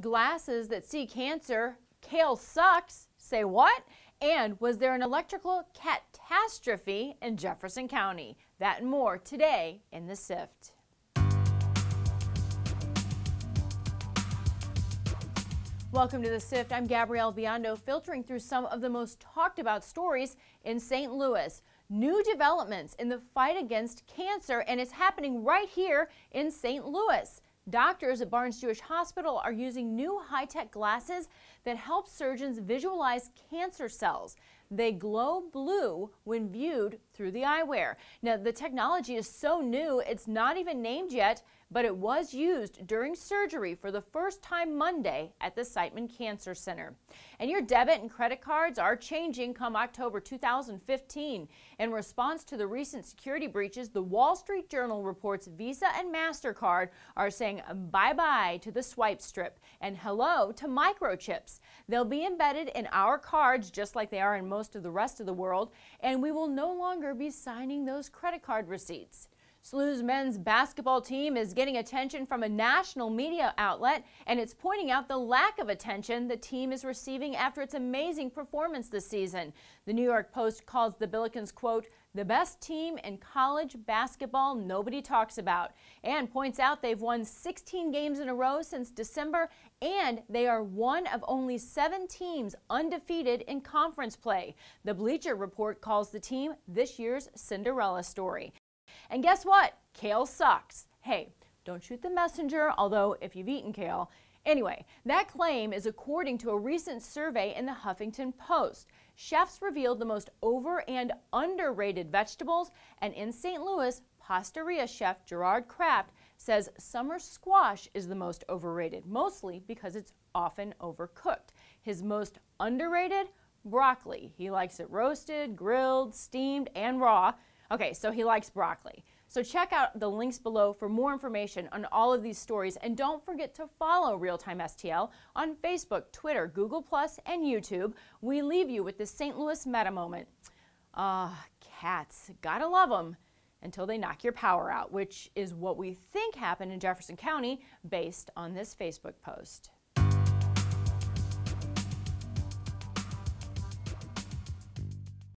Glasses that see cancer. Kale sucks. Say what? And was there an electrical catastrophe in Jefferson County? That and more today in the SIFT. Welcome to the SIFT. I'm Gabrielle Biondo, filtering through some of the most talked about stories in St. Louis. New developments in the fight against cancer, and it's happening right here in St. Louis. Doctors at Barnes Jewish Hospital are using new high tech glasses that help surgeons visualize cancer cells. They glow blue when viewed through the eyewear. Now, the technology is so new, it's not even named yet, but it was used during surgery for the first time Monday at the Siteman Cancer Center. And your debit and credit cards are changing come October 2015. In response to the recent security breaches, the Wall Street Journal reports Visa and MasterCard are saying bye bye to the swipe strip and hello to microchips. They'll be embedded in our cards just like they are in most of the rest of the world, and we will no longer be signing those credit card receipts. SLU's men's basketball team is getting attention from a national media outlet, and it's pointing out the lack of attention the team is receiving after its amazing performance this season. The New York Post calls the Billikens, quote, the best team in college basketball nobody talks about, and points out they've won 16 games in a row since December, and they are one of only seven teams undefeated in conference play. The Bleacher Report calls the team this year's Cinderella story. And guess what? Kale sucks. Hey, don't shoot the messenger, although if you've eaten kale. Anyway, that claim is according to a recent survey in the Huffington Post. Chefs revealed the most over and underrated vegetables, and in St. Louis, Pastaria chef Gerard Craft says summer squash is the most overrated, mostly because it's often overcooked. His most underrated? Broccoli. He likes it roasted, grilled, steamed, and raw. Okay, so he likes broccoli. So check out the links below for more information on all of these stories and don't forget to follow Real Time STL on Facebook, Twitter, Google+, and YouTube. We leave you with the St. Louis meta moment. Ah, uh, cats, gotta love them until they knock your power out, which is what we think happened in Jefferson County based on this Facebook post.